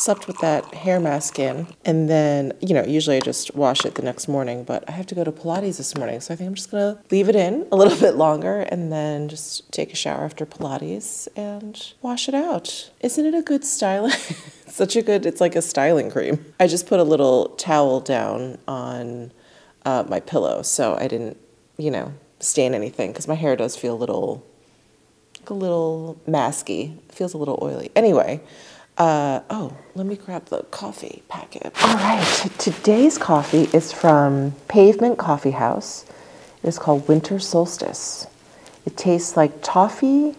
slept with that hair mask in, and then, you know, usually I just wash it the next morning, but I have to go to Pilates this morning, so I think I'm just gonna leave it in a little bit longer and then just take a shower after Pilates and wash it out. Isn't it a good styling? Such a good, it's like a styling cream. I just put a little towel down on uh, my pillow so I didn't, you know, stain anything because my hair does feel a little like a little masky. It feels a little oily. Anyway, uh, oh, let me grab the coffee packet. All right, today's coffee is from Pavement Coffee House. It is called Winter Solstice. It tastes like toffee,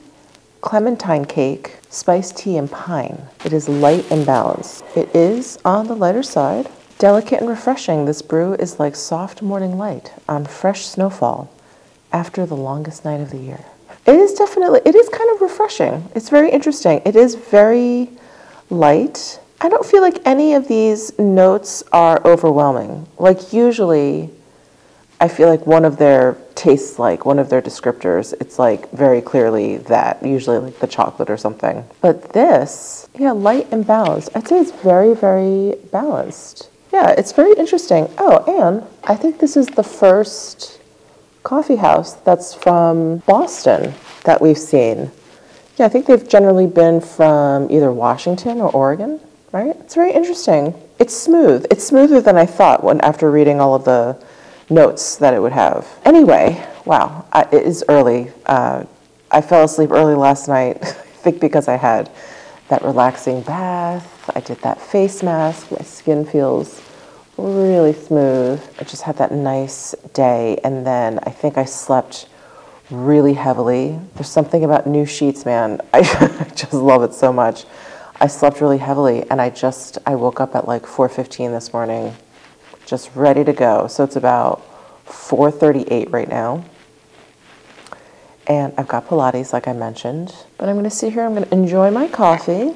clementine cake, spiced tea, and pine. It is light and balanced. It is on the lighter side. Delicate and refreshing, this brew is like soft morning light on fresh snowfall after the longest night of the year. It is definitely, it is kind of refreshing. It's very interesting. It is very light. I don't feel like any of these notes are overwhelming. Like usually, I feel like one of their tastes like, one of their descriptors, it's like very clearly that, usually like the chocolate or something. But this, yeah, light and balanced. I'd say it's very, very balanced. Yeah, it's very interesting. Oh, and I think this is the first coffee house that's from Boston that we've seen. Yeah, I think they've generally been from either Washington or Oregon, right? It's very interesting. It's smooth. It's smoother than I thought when after reading all of the notes that it would have. Anyway, wow, I, it is early. Uh, I fell asleep early last night, I think because I had that relaxing bath. I did that face mask. My skin feels really smooth. I just had that nice day, and then I think I slept really heavily. There's something about new sheets, man. I just love it so much. I slept really heavily, and I just I woke up at like 4:15 this morning, just ready to go. So it's about 4:38 right now. And I've got Pilates, like I mentioned. But I'm going to sit here. I'm going to enjoy my coffee.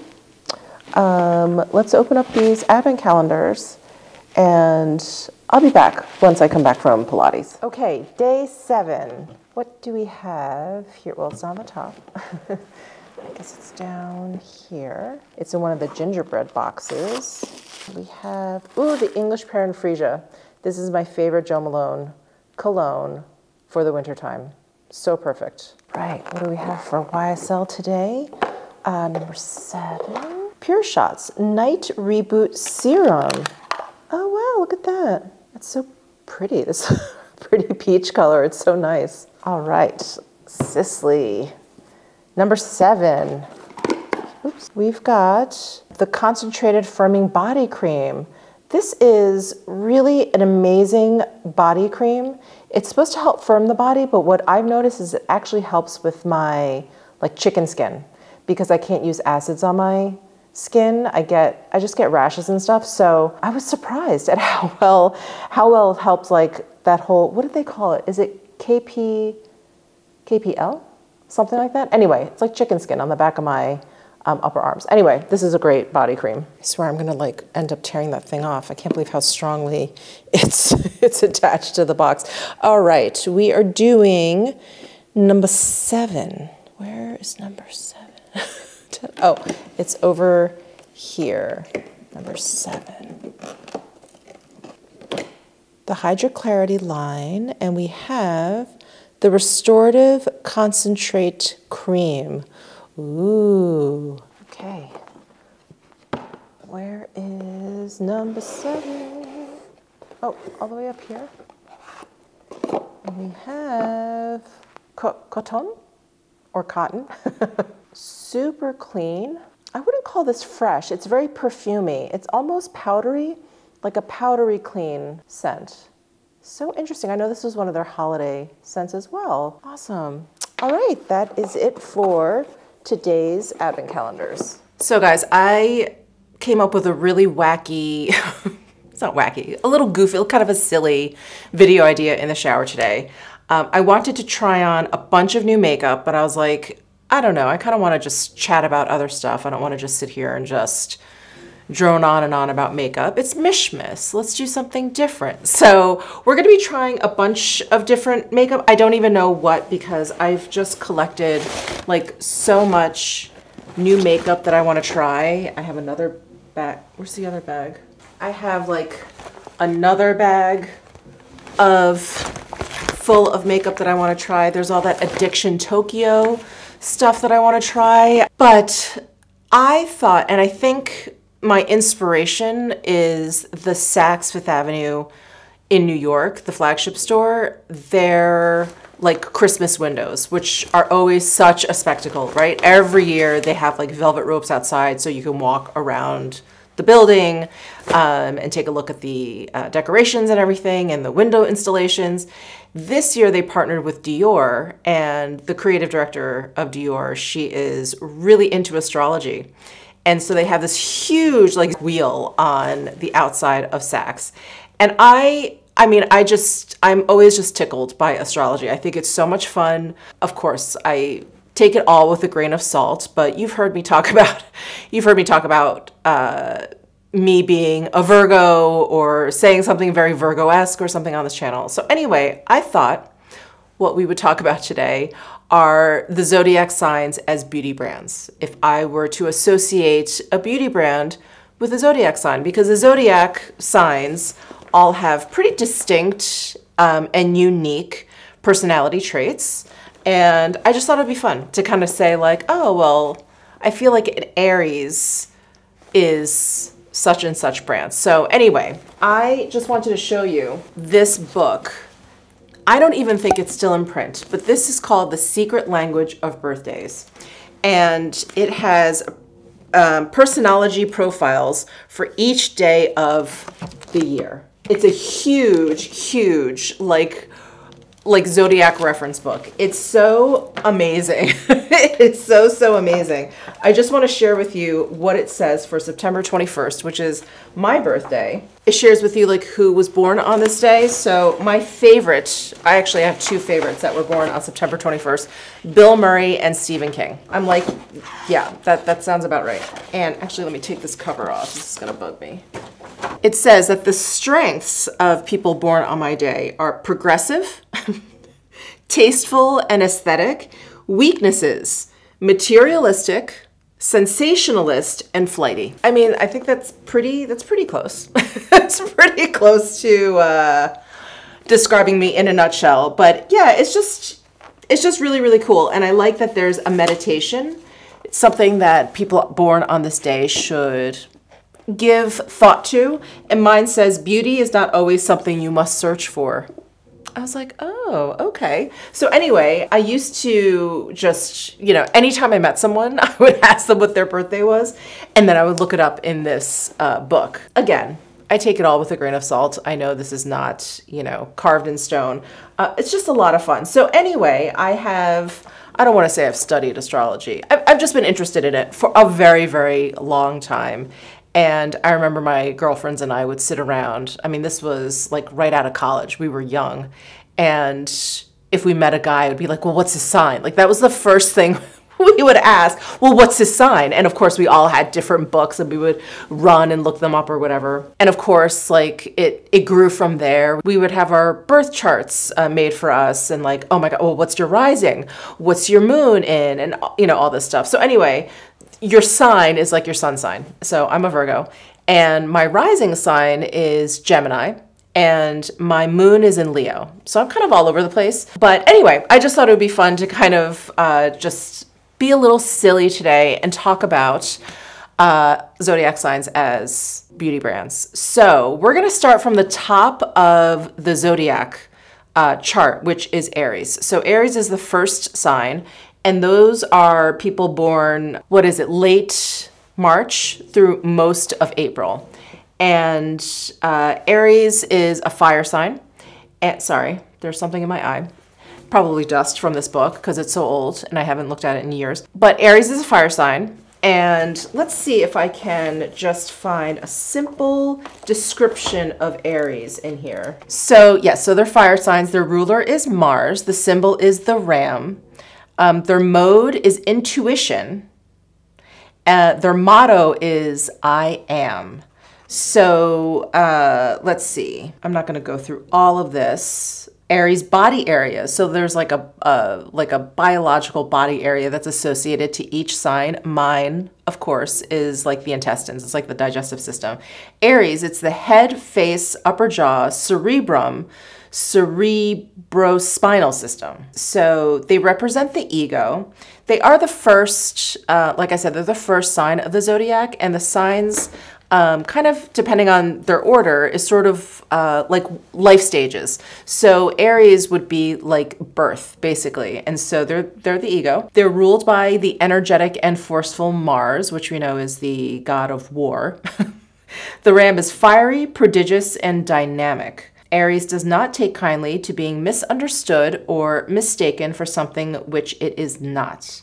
Um, let's open up these advent calendars and I'll be back once I come back from Pilates. Okay, day seven. What do we have here? Well, it's on the top. I guess it's down here. It's in one of the gingerbread boxes. We have, ooh, the English Pear and Freesia. This is my favorite Jo Malone cologne for the wintertime. So perfect. Right, what do we have for YSL today? Uh, number seven, Pure Shots Night Reboot Serum. Oh wow, look at that. That's so pretty. This pretty peach color. It's so nice. All right, Sisley. Number seven. Oops. We've got the concentrated firming body cream. This is really an amazing body cream. It's supposed to help firm the body, but what I've noticed is it actually helps with my like chicken skin because I can't use acids on my skin. I get, I just get rashes and stuff. So I was surprised at how well, how well it helped like that whole, what did they call it? Is it KP, KPL? Something like that? Anyway, it's like chicken skin on the back of my um, upper arms. Anyway, this is a great body cream. I swear I'm gonna like end up tearing that thing off. I can't believe how strongly it's, it's attached to the box. All right, we are doing number seven. Where is number seven? Oh, it's over here, number seven. The Hydra Clarity line, and we have the Restorative Concentrate Cream. Ooh, okay. Where is number seven? Oh, all the way up here. We have co cotton or cotton. super clean. I wouldn't call this fresh. It's very perfumy. It's almost powdery, like a powdery clean scent. So interesting. I know this was one of their holiday scents as well. Awesome. All right, that is it for today's advent calendars. So guys, I came up with a really wacky, it's not wacky, a little goofy, kind of a silly video idea in the shower today. Um, I wanted to try on a bunch of new makeup, but I was like, I don't know. I kind of want to just chat about other stuff. I don't want to just sit here and just drone on and on about makeup. It's Mishmas. Let's do something different. So we're going to be trying a bunch of different makeup. I don't even know what because I've just collected like so much new makeup that I want to try. I have another bag. Where's the other bag? I have like another bag of full of makeup that I want to try. There's all that Addiction Tokyo stuff that I want to try. But I thought, and I think my inspiration is the Saks Fifth Avenue in New York, the flagship store. Their like Christmas windows, which are always such a spectacle, right? Every year they have like velvet ropes outside so you can walk around the building um, and take a look at the uh, decorations and everything and the window installations. This year they partnered with Dior, and the creative director of Dior, she is really into astrology. And so they have this huge like wheel on the outside of Saks. And I I mean, I just I'm always just tickled by astrology. I think it's so much fun. Of course, I take it all with a grain of salt, but you've heard me talk about you've heard me talk about uh, me being a Virgo or saying something very Virgo-esque or something on this channel. So anyway, I thought what we would talk about today are the zodiac signs as beauty brands. If I were to associate a beauty brand with a zodiac sign, because the zodiac signs all have pretty distinct um, and unique personality traits. And I just thought it'd be fun to kind of say, like, oh, well, I feel like an Aries is such and such brand. So, anyway, I just wanted to show you this book I don't even think it's still in print, but this is called The Secret Language of Birthdays. And it has um, personality profiles for each day of the year. It's a huge, huge, like, like zodiac reference book. It's so amazing. it's so, so amazing. I just want to share with you what it says for September 21st, which is my birthday. It shares with you like who was born on this day. So my favorite, I actually have two favorites that were born on September 21st, Bill Murray and Stephen King. I'm like, yeah, that, that sounds about right. And actually, let me take this cover off. This is going to bug me. It says that the strengths of people born on my day are progressive, tasteful and aesthetic, weaknesses, materialistic, sensationalist, and flighty. I mean, I think that's pretty, that's pretty close. that's pretty close to uh, describing me in a nutshell. But yeah, it's just, it's just really, really cool. And I like that there's a meditation. It's something that people born on this day should give thought to. And mine says, beauty is not always something you must search for. I was like, oh, okay. So anyway, I used to just, you know, anytime I met someone, I would ask them what their birthday was, and then I would look it up in this uh, book. Again, I take it all with a grain of salt. I know this is not, you know, carved in stone. Uh, it's just a lot of fun. So anyway, I have, I don't want to say I've studied astrology. I've, I've just been interested in it for a very, very long time. And I remember my girlfriends and I would sit around. I mean, this was like right out of college. We were young. And if we met a guy, would be like, well, what's his sign? Like, that was the first thing we would ask, well, what's his sign? And of course, we all had different books and we would run and look them up or whatever. And of course, like it, it grew from there. We would have our birth charts uh, made for us and like, oh my God, well, what's your rising? What's your moon in? And, you know, all this stuff. So anyway, your sign is like your sun sign. So I'm a Virgo, and my rising sign is Gemini, and my moon is in Leo. So I'm kind of all over the place. But anyway, I just thought it would be fun to kind of uh, just be a little silly today and talk about uh, zodiac signs as beauty brands. So we're to start from the top of the zodiac uh, chart, which is Aries. So Aries is the first sign, and those are people born, what is it, late March through most of April. And uh, Aries is a fire sign. And, sorry, there's something in my eye. Probably dust from this book because it's so old and I haven't looked at it in years. But Aries is a fire sign. And let's see if I can just find a simple description of Aries in here. So, yes, yeah, so they're fire signs. Their ruler is Mars. The symbol is the ram. Um, their mode is intuition, Uh, their motto is I am. So uh, let's see. I'm not going to go through all of this. Aries body area. So there's like a like a biological body area that's associated to each sign. Mine, of course, is like the intestines. It's like the digestive system. Aries, it's the head, face, upper jaw, cerebrum, cerebrospinal system. So they represent the ego. They are the first, uh, like I said, they're the first sign of the zodiac, and the signs um, kind of depending on their order, is sort of uh, like life stages. So Aries would be like birth, basically, and so they're they're the ego. They're ruled by the energetic and forceful Mars, which we know is the god of war. the ram is fiery, prodigious, and dynamic. Aries does not take kindly to being misunderstood or mistaken for something which it is not.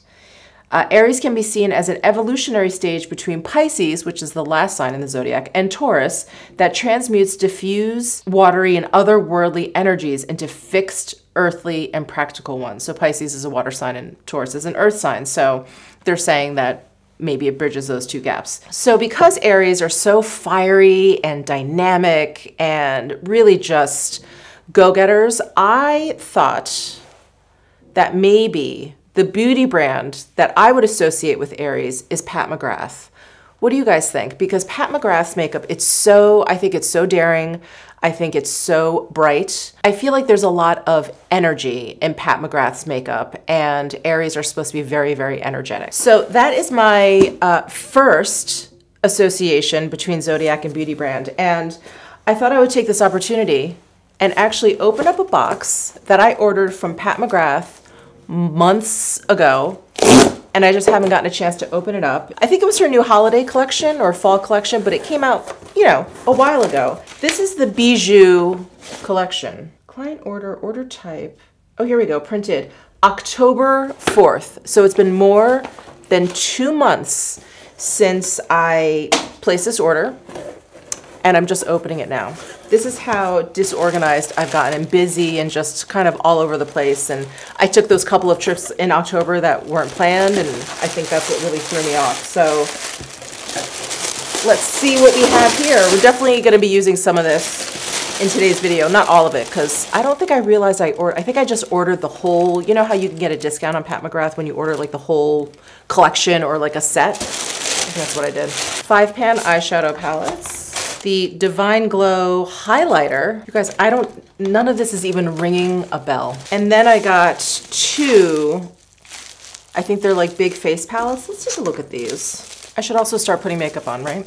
Uh, Aries can be seen as an evolutionary stage between Pisces, which is the last sign in the zodiac, and Taurus that transmutes diffuse, watery, and otherworldly energies into fixed, earthly, and practical ones. So Pisces is a water sign and Taurus is an earth sign. So they're saying that maybe it bridges those two gaps. So because Aries are so fiery and dynamic and really just go-getters, I thought that maybe the beauty brand that I would associate with Aries is Pat McGrath. What do you guys think? Because Pat McGrath's makeup, it's so, I think it's so daring. I think it's so bright. I feel like there's a lot of energy in Pat McGrath's makeup, and Aries are supposed to be very, very energetic. So that is my uh, first association between Zodiac and Beauty Brand. And I thought I would take this opportunity and actually open up a box that I ordered from Pat McGrath months ago and I just haven't gotten a chance to open it up. I think it was her new holiday collection or fall collection, but it came out, you know, a while ago. This is the Bijoux collection. Client order, order type. Oh, here we go, printed October 4th. So it's been more than two months since I placed this order and I'm just opening it now. This is how disorganized I've gotten and busy and just kind of all over the place. And I took those couple of trips in October that weren't planned, and I think that's what really threw me off. So let's see what we have here. We're definitely going to be using some of this in today's video, not all of it, because I don't think I realized I ordered, I think I just ordered the whole, you know how you can get a discount on Pat McGrath when you order like the whole collection or like a set? that's what I did. Five pan eyeshadow palettes the Divine Glow highlighter. You guys, I don't, none of this is even ringing a bell. And then I got two, I think they're like big face palettes. Let's take a look at these. I should also start putting makeup on, right?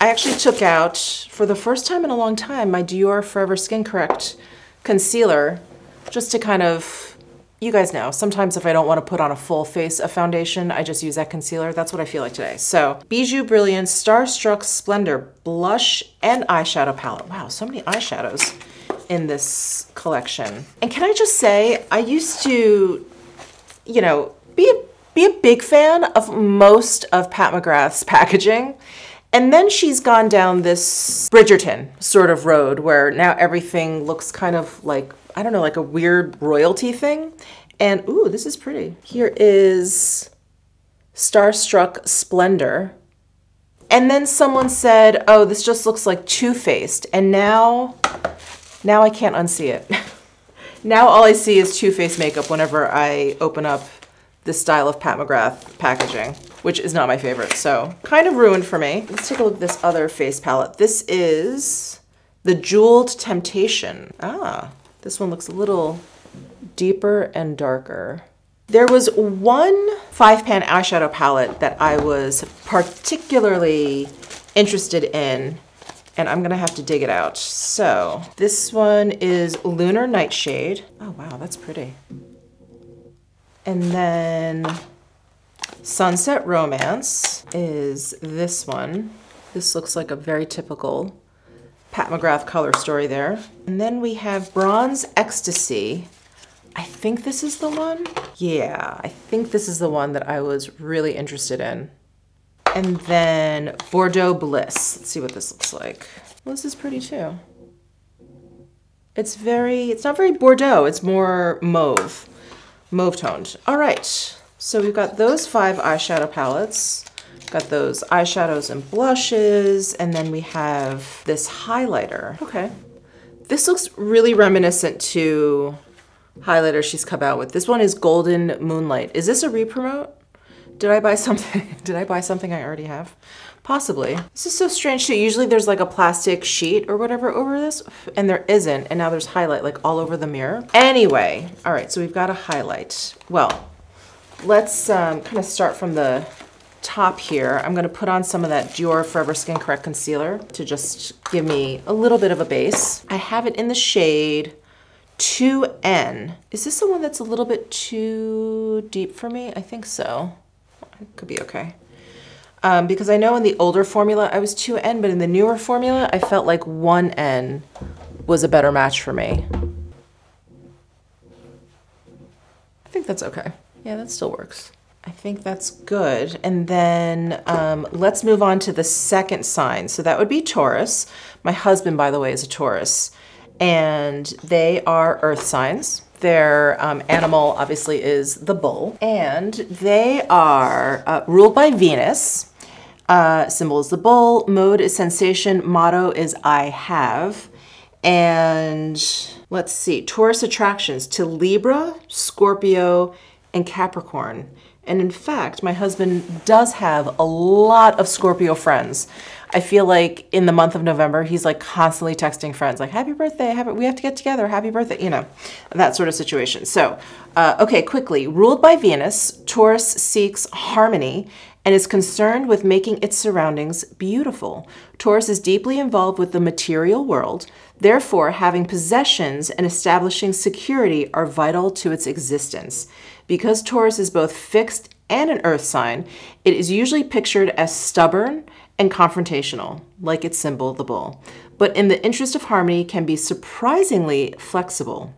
I actually took out, for the first time in a long time, my Dior Forever Skin Correct concealer just to kind of you guys know, sometimes if I don't want to put on a full face of foundation, I just use that concealer. That's what I feel like today. So Bijoux Brilliance Starstruck Splendor Blush and Eyeshadow Palette. Wow, so many eyeshadows in this collection. And can I just say, I used to, you know, be a, be a big fan of most of Pat McGrath's packaging. And then she's gone down this Bridgerton sort of road where now everything looks kind of like I don't know, like a weird royalty thing. And ooh, this is pretty. Here is Starstruck Splendor. And then someone said, oh, this just looks like Too Faced. And now, now I can't unsee it. now all I see is Too Faced makeup whenever I open up this style of Pat McGrath packaging, which is not my favorite. So kind of ruined for me. Let's take a look at this other face palette. This is the Jeweled Temptation. Ah, this one looks a little deeper and darker. There was one five pan eyeshadow palette that I was particularly interested in and I'm gonna have to dig it out. So this one is Lunar Nightshade. Oh wow, that's pretty. And then Sunset Romance is this one. This looks like a very typical Pat McGrath color story there. And then we have Bronze Ecstasy. I think this is the one. Yeah, I think this is the one that I was really interested in. And then Bordeaux Bliss. Let's see what this looks like. Well, this is pretty too. It's very, it's not very Bordeaux, it's more mauve, mauve toned. All right, so we've got those five eyeshadow palettes Got those eyeshadows and blushes, and then we have this highlighter. Okay. This looks really reminiscent to highlighter she's come out with. This one is Golden Moonlight. Is this a re-promote? Did I buy something? Did I buy something I already have? Possibly. This is so strange too. Usually there's like a plastic sheet or whatever over this and there isn't. And now there's highlight like all over the mirror. Anyway, all right, so we've got a highlight. Well, let's um, kind of start from the top here. I'm gonna put on some of that Dior Forever Skin Correct Concealer to just give me a little bit of a base. I have it in the shade 2N. Is this the one that's a little bit too deep for me? I think so. It could be okay. Um, because I know in the older formula I was 2N, but in the newer formula I felt like 1N was a better match for me. I think that's okay. Yeah, that still works. I think that's good. And then um, let's move on to the second sign. So that would be Taurus. My husband, by the way, is a Taurus. And they are earth signs. Their um, animal, obviously, is the bull. And they are uh, ruled by Venus. Uh, symbol is the bull. Mode is sensation. Motto is I have. And let's see, Taurus attractions to Libra, Scorpio, and Capricorn. And in fact, my husband does have a lot of Scorpio friends. I feel like in the month of November, he's like constantly texting friends, like, happy birthday, happy, we have to get together, happy birthday, you know, that sort of situation. So, uh, okay, quickly. Ruled by Venus, Taurus seeks harmony and is concerned with making its surroundings beautiful. Taurus is deeply involved with the material world. Therefore, having possessions and establishing security are vital to its existence. Because Taurus is both fixed and an earth sign, it is usually pictured as stubborn and confrontational, like its symbol, the bull. But in the interest of harmony, can be surprisingly flexible.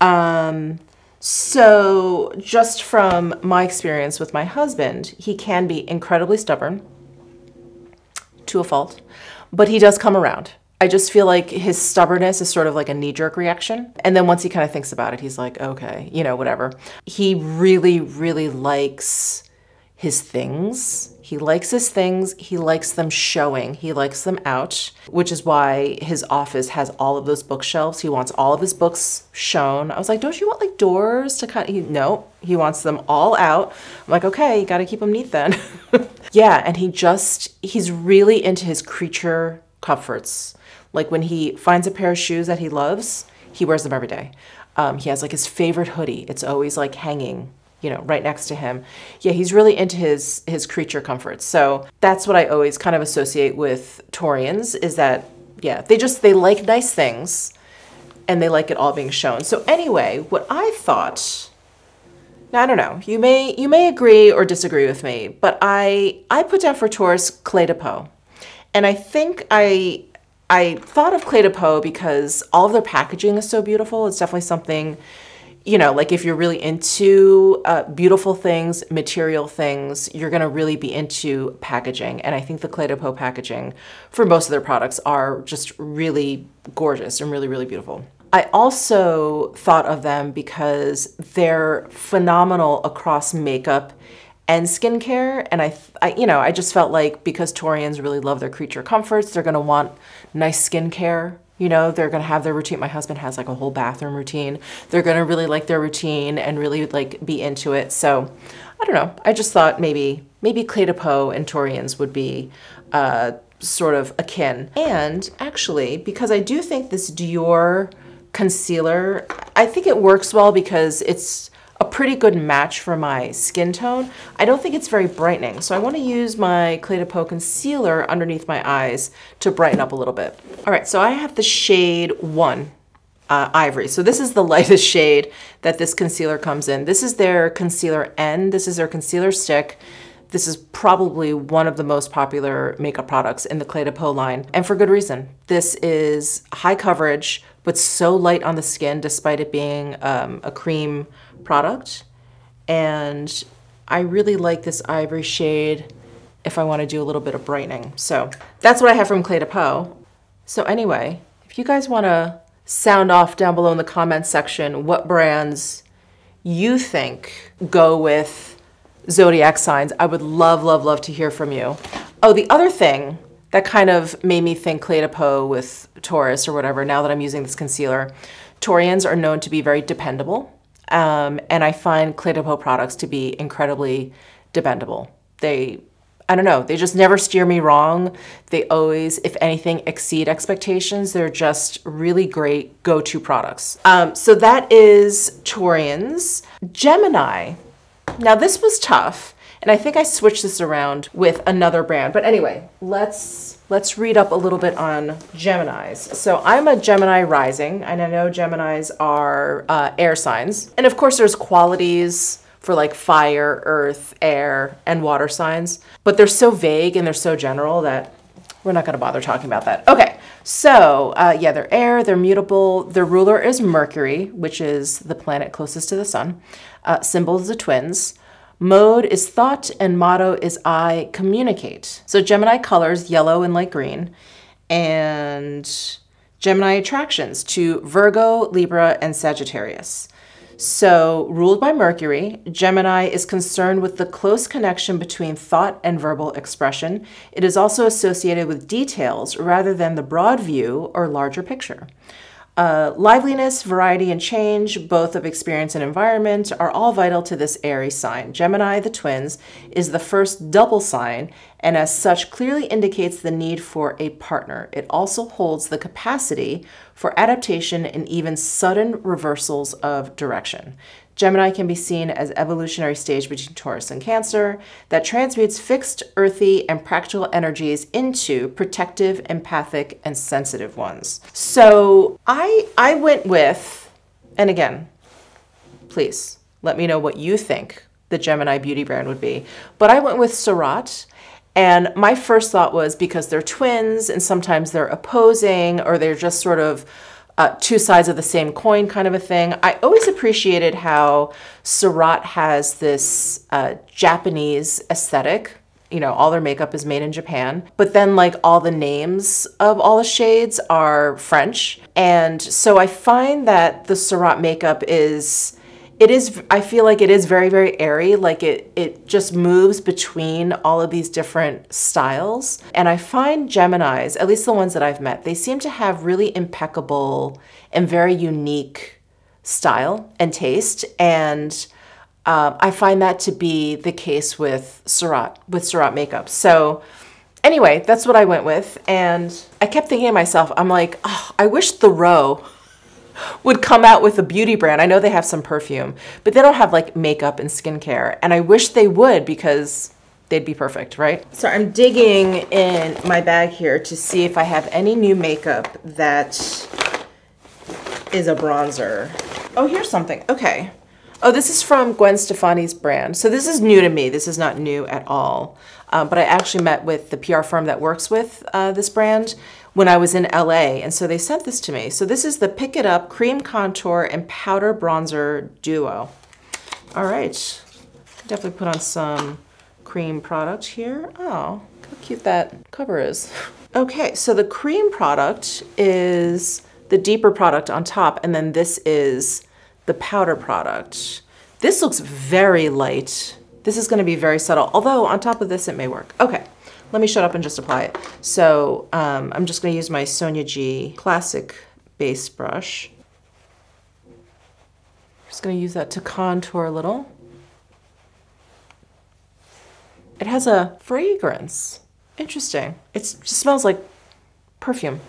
Um, so, just from my experience with my husband, he can be incredibly stubborn to a fault, but he does come around. I just feel like his stubbornness is sort of like a knee jerk reaction. And then once he kind of thinks about it, he's like, okay, you know, whatever. He really, really likes his things. He likes his things. He likes them showing. He likes them out, which is why his office has all of those bookshelves. He wants all of his books shown. I was like, don't you want like doors to cut? He, no, he wants them all out. I'm like, okay, you got to keep them neat then. yeah. And he just, he's really into his creature comforts. Like when he finds a pair of shoes that he loves, he wears them every day. Um, he has like his favorite hoodie. It's always like hanging, you know, right next to him. Yeah, he's really into his his creature comforts. So that's what I always kind of associate with Taurians is that yeah, they just they like nice things and they like it all being shown. So anyway, what I thought now I don't know. You may you may agree or disagree with me, but I I put down for Taurus Clé de Peau. And I think I I thought of Clé de Peau because all of their packaging is so beautiful. It's definitely something, you know, like if you're really into uh, beautiful things, material things, you're going to really be into packaging. And I think the Clé de Peau packaging for most of their products are just really gorgeous and really, really beautiful. I also thought of them because they're phenomenal across makeup and skincare. And I, I, you know, I just felt like because Taurians really love their creature comforts, they're gonna want nice skincare. You know, they're gonna have their routine. My husband has like a whole bathroom routine. They're gonna really like their routine and really like be into it. So, I don't know. I just thought maybe maybe de Peau and Taurians would be uh, sort of akin. And actually, because I do think this Dior concealer, I think it works well because it's a pretty good match for my skin tone. I don't think it's very brightening, so I want to use my Clé de Peau concealer underneath my eyes to brighten up a little bit. All right, so I have the shade 1, uh, Ivory. So this is the lightest shade that this concealer comes in. This is their concealer N. This is their concealer stick. This is probably one of the most popular makeup products in the Clé de Peau line, and for good reason. This is high coverage, but so light on the skin despite it being um, a cream product. And I really like this ivory shade if I want to do a little bit of brightening. So that's what I have from Clé de Peau. So anyway, if you guys want to sound off down below in the comments section what brands you think go with zodiac signs. I would love, love, love to hear from you. Oh, the other thing that kind of made me think Clé de Peau with Taurus or whatever, now that I'm using this concealer, Taurians are known to be very dependable. Um, and I find Clé products to be incredibly dependable. They, I don't know, they just never steer me wrong. They always, if anything, exceed expectations. They're just really great go-to products. Um, so that is Taurians. Gemini. Now this was tough. And I think I switched this around with another brand. But anyway, let's let's read up a little bit on Geminis. So I'm a Gemini rising, and I know Geminis are uh, air signs. And of course, there's qualities for like fire, earth, air, and water signs. But they're so vague and they're so general that we're not going to bother talking about that. Okay, so uh, yeah, they're air, they're mutable. Their ruler is Mercury, which is the planet closest to the sun. Uh, symbol is the twins. Mode is thought and motto is I communicate. So Gemini colors yellow and light green. And Gemini attractions to Virgo, Libra, and Sagittarius. So, ruled by Mercury, Gemini is concerned with the close connection between thought and verbal expression. It is also associated with details rather than the broad view or larger picture. Uh, liveliness, variety, and change, both of experience and environment, are all vital to this airy sign. Gemini, the twins, is the first double sign and as such clearly indicates the need for a partner. It also holds the capacity for adaptation and even sudden reversals of direction. Gemini can be seen as evolutionary stage between Taurus and Cancer that transmutes fixed, earthy, and practical energies into protective, empathic, and sensitive ones. So I I went with, and again, please let me know what you think the Gemini beauty brand would be. But I went with Surratt. And my first thought was because they're twins and sometimes they're opposing or they're just sort of uh, two sides of the same coin kind of a thing. I always appreciated how Surratt has this uh, Japanese aesthetic. You know, all their makeup is made in Japan, but then like all the names of all the shades are French. And so I find that the Surratt makeup is it is i feel like it is very very airy like it it just moves between all of these different styles. And i find geminis at least the ones that i've met they seem to have really impeccable and very unique style and taste. And um, i find that to be the case with Surratt with Surratt makeup. So anyway that's what i went with. And i kept thinking to myself i'm like oh, i wish The Row would come out with a beauty brand. I know they have some perfume, but they don't have like makeup and skincare. And I wish they would because they'd be perfect, right? So I'm digging in my bag here to see if I have any new makeup that is a bronzer. Oh, here's something. Okay. Oh, this is from Gwen Stefani's brand. So this is new to me. This is not new at all. Um, but I actually met with the PR firm that works with uh, this brand when I was in LA. And so they sent this to me. So this is the Pick It Up Cream Contour and Powder Bronzer Duo. All right. Definitely put on some cream product here. Oh, how cute that cover is. Okay, so the cream product is the deeper product on top, and then this is the powder product. This looks very light. This is gonna be very subtle, although on top of this it may work. Okay, let me shut up and just apply it. So um, I'm just going to use my Sonia G Classic base brush. Just going to use that to contour a little. It has a fragrance. Interesting. It just smells like perfume.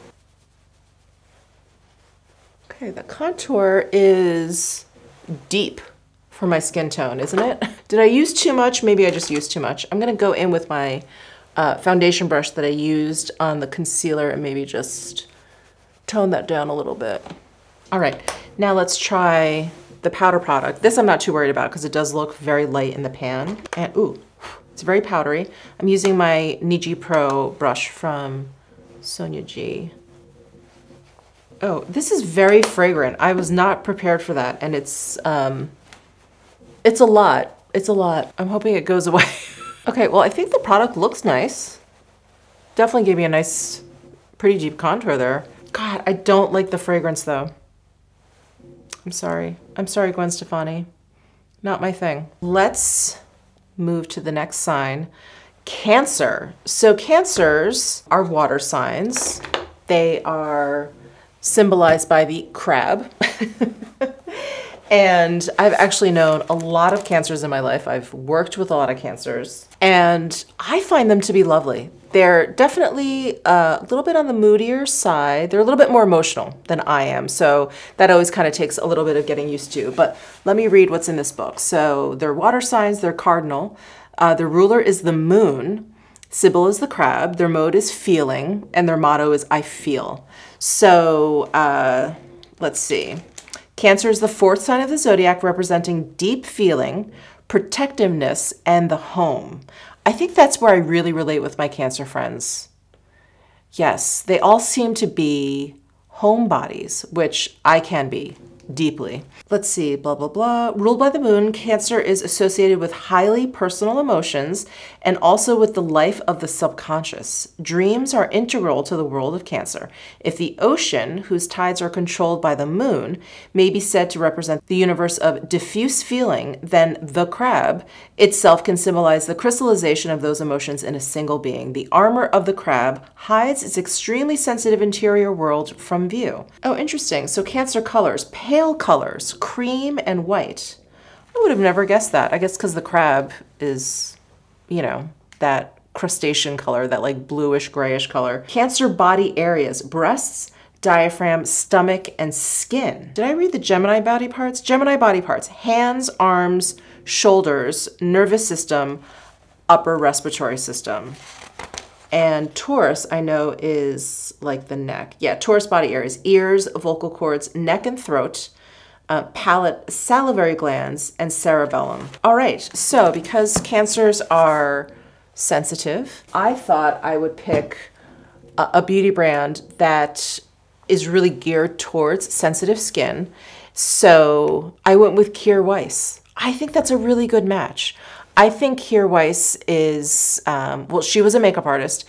Okay, the contour is deep for my skin tone, isn't it? Did I use too much? Maybe I just used too much. I'm gonna go in with my uh, foundation brush that I used on the concealer and maybe just tone that down a little bit. All right, now let's try the powder product. This I'm not too worried about because it does look very light in the pan. And ooh, it's very powdery. I'm using my Niji Pro brush from Sonia G. Oh, this is very fragrant. I was not prepared for that. And it's, um, it's a lot. It's a lot. I'm hoping it goes away. Okay, well, I think the product looks nice. Definitely gave me a nice, pretty deep contour there. God, I don't like the fragrance though. I'm sorry. I'm sorry, Gwen Stefani. Not my thing. Let's move to the next sign. Cancer. So cancers are water signs. They are symbolized by the crab. and I've actually known a lot of cancers in my life. I've worked with a lot of cancers, and I find them to be lovely. They're definitely a little bit on the moodier side. They're a little bit more emotional than I am. So that always kind of takes a little bit of getting used to. But let me read what's in this book. So they're water signs, they're cardinal. Uh, the ruler is the moon. Sybil is the crab. Their mode is feeling, and their motto is I feel. So uh, let's see. Cancer is the fourth sign of the zodiac, representing deep feeling, protectiveness, and the home. I think that's where I really relate with my Cancer friends. Yes, they all seem to be homebodies, which I can be deeply. Let's see, blah, blah, blah. Ruled by the moon, Cancer is associated with highly personal emotions and also with the life of the subconscious. Dreams are integral to the world of Cancer. If the ocean, whose tides are controlled by the moon, may be said to represent the universe of diffuse feeling, then the crab itself can symbolize the crystallization of those emotions in a single being. The armor of the crab hides its extremely sensitive interior world from view. Oh, interesting. So Cancer colors, pale colors, cream and white. I would have never guessed that. I guess because the crab is, you know, that crustacean color, that like bluish grayish color. Cancer body areas, breasts, diaphragm, stomach, and skin. Did I read the Gemini body parts? Gemini body parts, hands, arms, shoulders, nervous system, upper respiratory system. And Taurus, I know, is like the neck. Yeah, Taurus body areas, ears, vocal cords, neck and throat, uh, palate, salivary glands, and cerebellum. All right, so because cancers are sensitive, I thought I would pick a, a beauty brand that is really geared towards sensitive skin. So I went with Kjaer Weis. I think that's a really good match. I think Kjaer Weis is, um, well, she was a makeup artist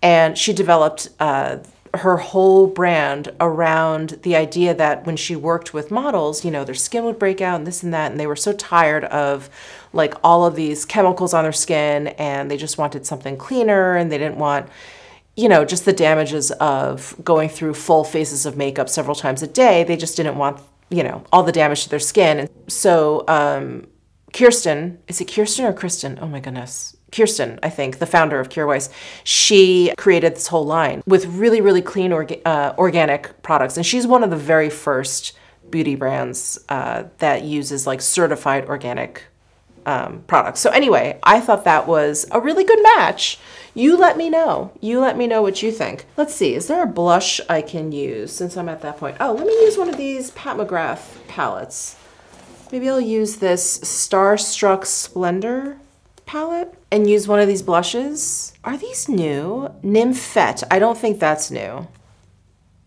and she developed uh, her whole brand around the idea that when she worked with models, you know, their skin would break out and this and that, and they were so tired of like all of these chemicals on their skin and they just wanted something cleaner and they didn't want, you know, just the damages of going through full faces of makeup several times a day. They just didn't want, you know, all the damage to their skin. And so, um, Kirsten, is it Kirsten or Kristen? Oh my goodness. Kirsten, I think, the founder of Weis, she created this whole line with really, really clean orga uh, organic products. And she's one of the very first beauty brands uh, that uses like certified organic um, products. So anyway, I thought that was a really good match. You let me know. You let me know what you think. Let's see, is there a blush I can use since I'm at that point? Oh, let me use one of these Pat McGrath palettes. Maybe I'll use this Starstruck Splendor palette and use one of these blushes. Are these new? Nymphette. I don't think that's new.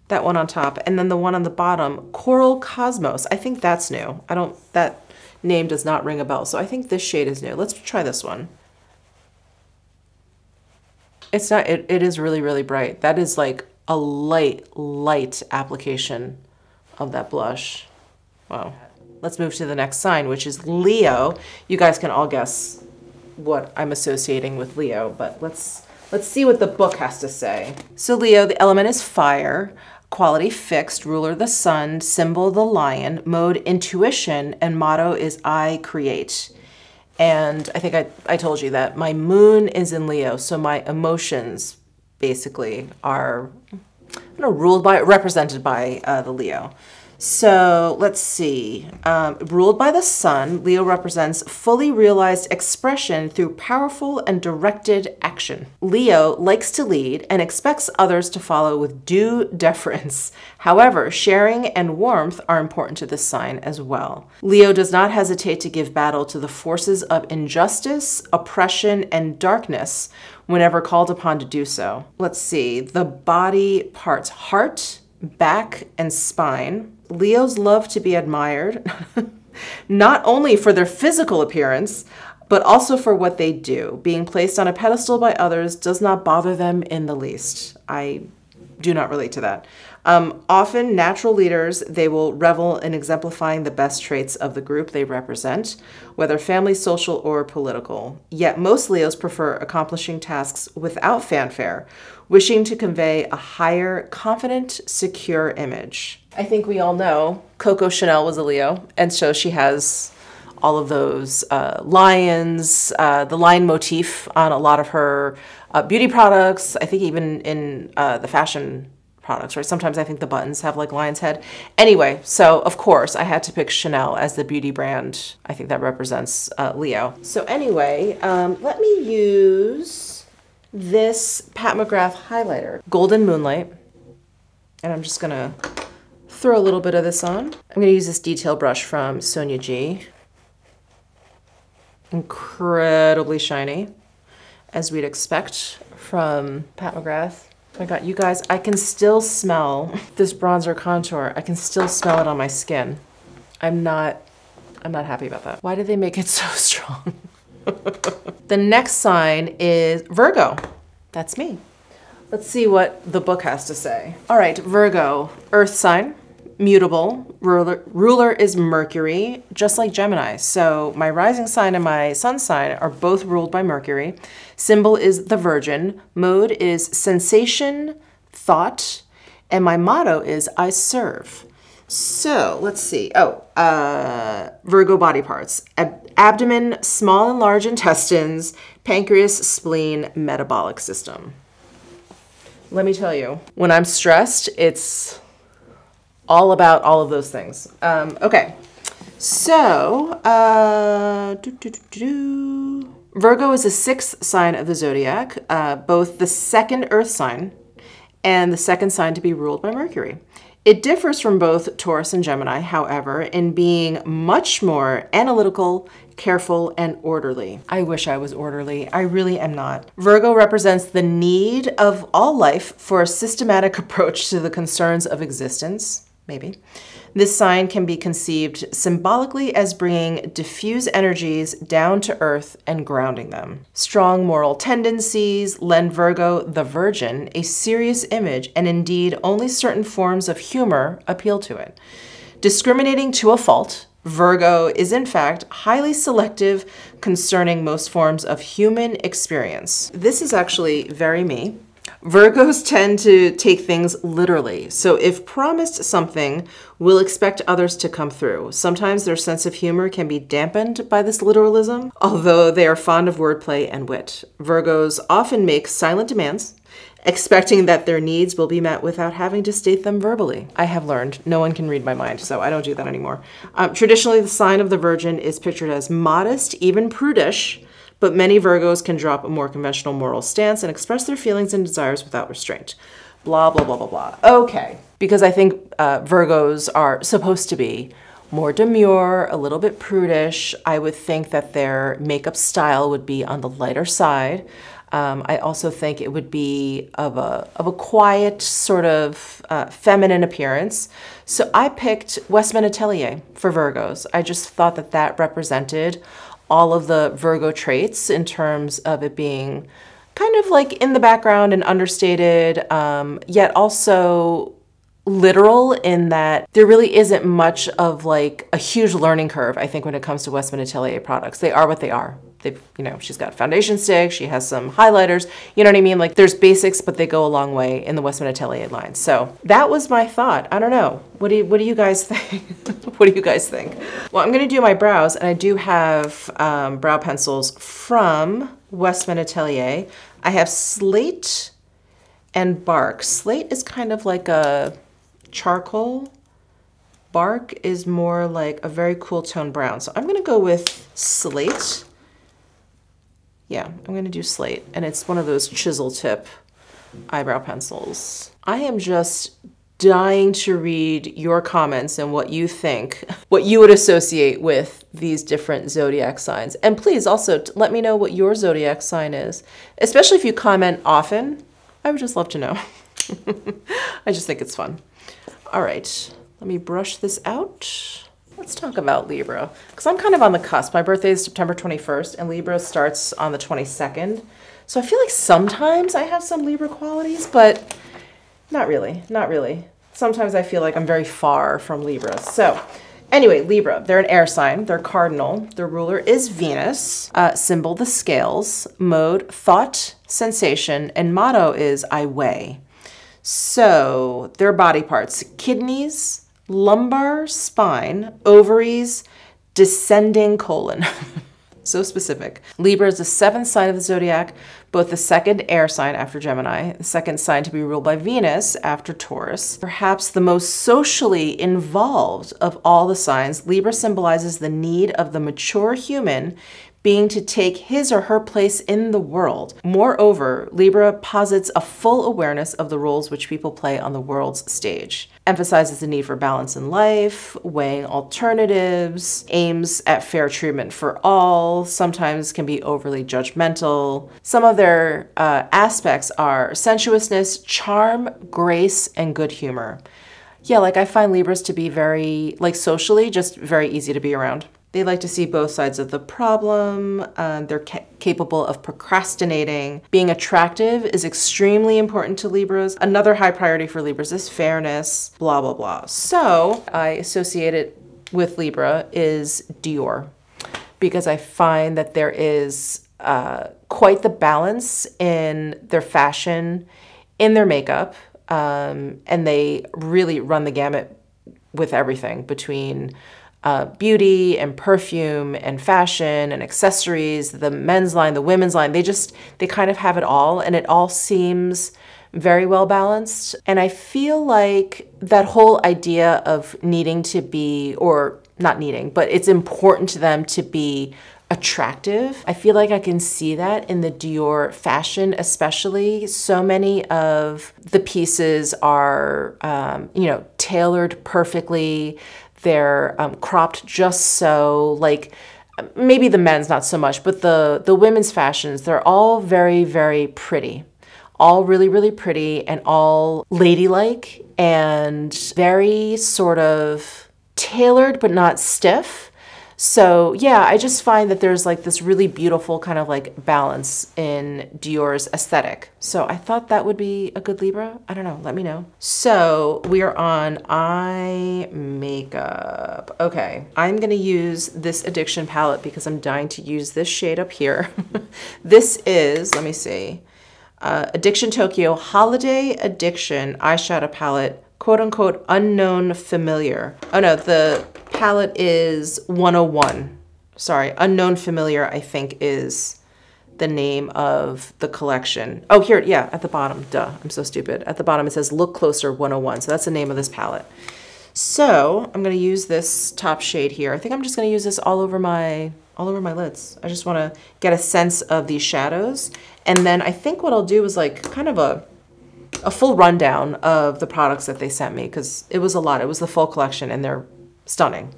That one on top. And then the one on the bottom, Coral Cosmos. I think that's new. I don't, that name does not ring a bell. So I think this shade is new. Let's try this one. It's not, it, it is really, really bright. That is like a light, light application of that blush. Wow. Let's move to the next sign, which is Leo. You guys can all guess what I'm associating with Leo, but let's let's see what the book has to say. So Leo, the element is fire, quality fixed, ruler the sun, symbol the lion, mode intuition, and motto is I create. And I think I, I told you that my moon is in Leo, so my emotions basically are know, ruled by, represented by uh, the Leo. So let's see. Um, ruled by the sun, Leo represents fully realized expression through powerful and directed action. Leo likes to lead and expects others to follow with due deference. However, sharing and warmth are important to this sign as well. Leo does not hesitate to give battle to the forces of injustice, oppression, and darkness whenever called upon to do so. Let's see. The body parts heart, back, and spine Leos love to be admired, not only for their physical appearance, but also for what they do. Being placed on a pedestal by others does not bother them in the least. I do not relate to that. Um, often, natural leaders, they will revel in exemplifying the best traits of the group they represent, whether family, social, or political. Yet, most Leos prefer accomplishing tasks without fanfare, wishing to convey a higher, confident, secure image. I think we all know Coco Chanel was a Leo, and so she has all of those uh, lions, uh, the lion motif on a lot of her uh, beauty products. I think even in uh, the fashion products, right? Sometimes I think the buttons have like lion's head. Anyway, so of course I had to pick Chanel as the beauty brand. I think that represents uh, Leo. So anyway, um, let me use this Pat McGrath highlighter, Golden Moonlight. And I'm just gonna throw a little bit of this on. I'm gonna use this detail brush from Sonia G. Incredibly shiny, as we'd expect from Pat McGrath. Oh my god, you guys, I can still smell this bronzer contour. I can still smell it on my skin. I'm not, I'm not happy about that. Why did they make it so strong? the next sign is Virgo. That's me. Let's see what the book has to say. All right, Virgo, earth sign mutable. Ruler, ruler is Mercury, just like Gemini. So my rising sign and my sun sign are both ruled by Mercury. Symbol is the Virgin. Mode is sensation, thought, and my motto is I serve. So let's see. Oh, uh, Virgo body parts abdomen, small and large intestines, pancreas, spleen, metabolic system. Let me tell you, when I'm stressed, it's all about all of those things. Um, okay, so uh, Virgo is the sixth sign of the zodiac, uh, both the second Earth sign and the second sign to be ruled by Mercury. It differs from both Taurus and Gemini, however, in being much more analytical, careful, and orderly. I wish I was orderly. I really am not. Virgo represents the need of all life for a systematic approach to the concerns of existence maybe. This sign can be conceived symbolically as bringing diffuse energies down to earth and grounding them. Strong moral tendencies lend Virgo, the Virgin, a serious image, and indeed only certain forms of humor appeal to it. Discriminating to a fault, Virgo is in fact highly selective concerning most forms of human experience. This is actually very me. Virgos tend to take things literally. So if promised something, we'll expect others to come through. Sometimes their sense of humor can be dampened by this literalism, although they are fond of wordplay and wit. Virgos often make silent demands, expecting that their needs will be met without having to state them verbally. I have learned no one can read my mind, so I don't do that anymore. Um, traditionally, the sign of the Virgin is pictured as modest, even prudish, but many Virgos can drop a more conventional moral stance and express their feelings and desires without restraint. Blah, blah, blah, blah, blah. Okay, because I think uh, Virgos are supposed to be more demure, a little bit prudish. I would think that their makeup style would be on the lighter side. Um, I also think it would be of a, of a quiet, sort of uh, feminine appearance. So I picked Westman Atelier for Virgos. I just thought that that represented all of the Virgo traits in terms of it being kind of like in the background and understated, um, yet also literal in that there really isn't much of like a huge learning curve, I think, when it comes to Westman Atelier products. They are what they are. They've, you know, she's got foundation stick, she has some highlighters, you know what I mean? Like there's basics, but they go a long way in the Westman Atelier line. So that was my thought. I don't know. What do you, what do you guys think? what do you guys think? Well, I'm gonna do my brows and I do have um, brow pencils from Westman Atelier. I have Slate and Bark. Slate is kind of like a charcoal. Bark is more like a very cool tone brown. So I'm gonna go with Slate. Yeah, I'm gonna do slate, and it's one of those chisel tip eyebrow pencils. I am just dying to read your comments and what you think, what you would associate with these different zodiac signs. And please also let me know what your zodiac sign is, especially if you comment often. I would just love to know. I just think it's fun. All right, let me brush this out. Let's talk about Libra, because I'm kind of on the cusp. My birthday is September 21st, and Libra starts on the 22nd. So I feel like sometimes I have some Libra qualities, but Not really, not really. Sometimes I feel like I'm very far from Libra. So, anyway, Libra, they're an air sign. They're cardinal. Their ruler is Venus. Uh, symbol, the scales. Mode, thought, sensation. And motto is I weigh. So, their body parts kidneys, lumbar spine, ovaries, descending colon. so specific. Libra is the seventh sign of the zodiac, both the second air sign after Gemini, the second sign to be ruled by Venus after Taurus. Perhaps the most socially involved of all the signs, Libra symbolizes the need of the mature human being to take his or her place in the world. Moreover, Libra posits a full awareness of the roles which people play on the world's stage, emphasizes the need for balance in life, weighing alternatives, aims at fair treatment for all, sometimes can be overly judgmental. Some of their uh, aspects are sensuousness, charm, grace, and good humor. Yeah, like I find Libras to be very, like socially, just very easy to be around. They like to see both sides of the problem. Uh, they're ca capable of procrastinating. Being attractive is extremely important to Libras. Another high priority for Libras is fairness, blah, blah, blah. So I associate it with Libra is Dior because I find that there is uh, quite the balance in their fashion, in their makeup, um, and they really run the gamut with everything between uh, beauty and perfume and fashion and accessories, the men's line, the women's line, they just, they kind of have it all and it all seems very well balanced. And I feel like that whole idea of needing to be, or not needing, but it's important to them to be attractive. I feel like I can see that in the Dior fashion, especially. So many of the pieces are, um, you know, tailored perfectly. They're um, cropped just so, like maybe the men's not so much, but the the women's fashions, they're all very very pretty. All really really pretty and all ladylike and very sort of tailored but not stiff. So yeah, I just find that there's like this really beautiful kind of like balance in Dior's aesthetic. So I thought that would be a good Libra. I don't know, let me know. So we are on eye makeup. Okay, I'm gonna use this Addiction palette because I'm dying to use this shade up here. this is, let me see, uh, Addiction Tokyo Holiday Addiction eyeshadow palette quote unquote unknown familiar. Oh no, the palette is 101. Sorry, unknown familiar, I think, is the name of the collection. Oh, here, yeah, at the bottom. Duh, I'm so stupid. At the bottom it says Look Closer 101. So that's the name of this palette. So I'm gonna use this top shade here. I think I'm just gonna use this all over my all over my lids. I just wanna get a sense of these shadows. And then I think what I'll do is like kind of a a full rundown of the products that they sent me because it was a lot. It was the full collection and they're stunning.